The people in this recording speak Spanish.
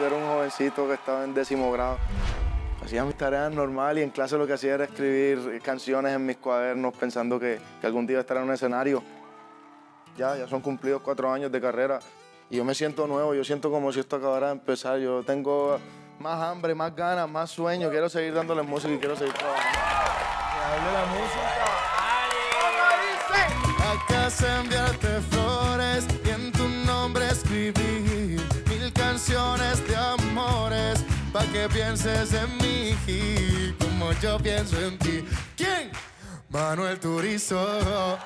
yo era un jovencito que estaba en décimo grado. Hacía mis tareas normal y en clase lo que hacía era escribir canciones en mis cuadernos pensando que, que algún día estaré en un escenario. Ya, ya son cumplidos cuatro años de carrera y yo me siento nuevo, yo siento como si esto acabara de empezar. Yo tengo más hambre, más ganas, más sueño, quiero seguir dándole música y quiero seguir trabajando. Que hable la música. Acá enviarte flores que pienses en mí como yo pienso en ti. ¿Quién? Manuel Turizo.